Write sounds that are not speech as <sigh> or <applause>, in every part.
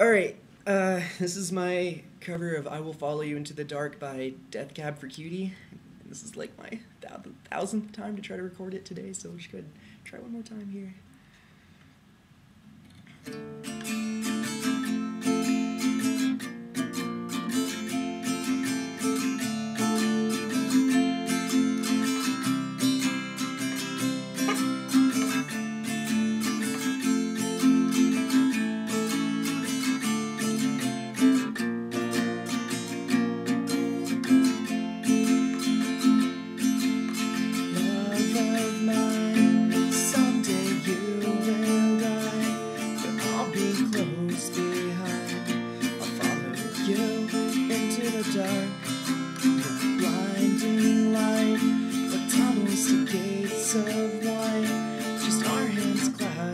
All right, uh, <laughs> this is my cover of "I Will Follow You Into the Dark" by Death Cab for Cutie. This is like my thousandth time to try to record it today, so we should try one more time here.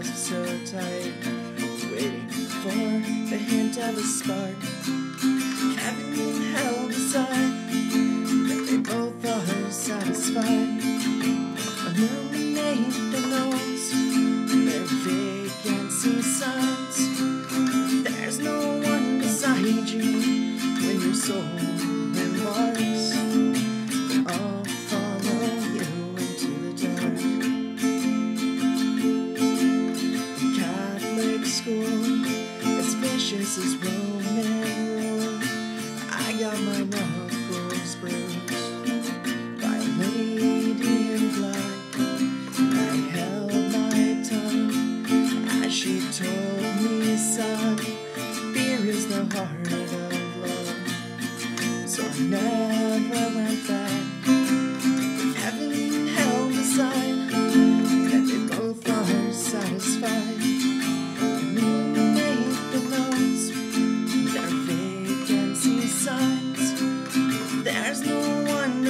So tight, waiting for the hint of a spark. Heaven and hell decide that they both are satisfied. Illuminate the notes, their vacancy signs. There's no one beside you when your soul. Got my knuckles bruised by a lady in black. I held my tongue as she told me, son, fear is the heart of love. So I never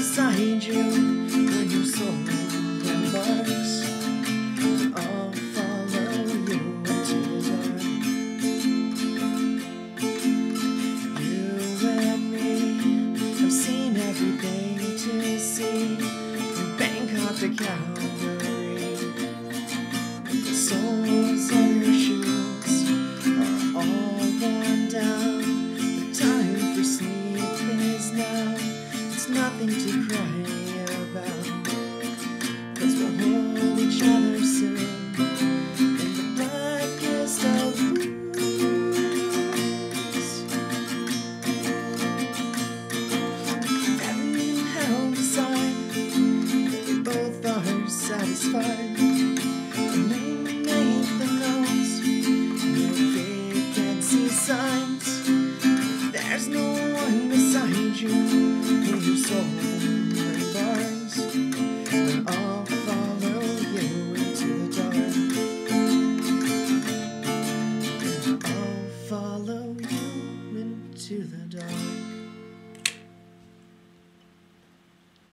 beside you when your soul embarks. I'll follow you into the dark. You and me have seen everything to see from Bangkok to Calgary. The nothing to cry about. Cause we'll hold each other soon in the darkest of rooms. Heaven held aside, we both are satisfied. Illuminate the notes. No vacancy signs. There's no one beside you your. And I'll follow you into the dark. I'll follow you into the dark.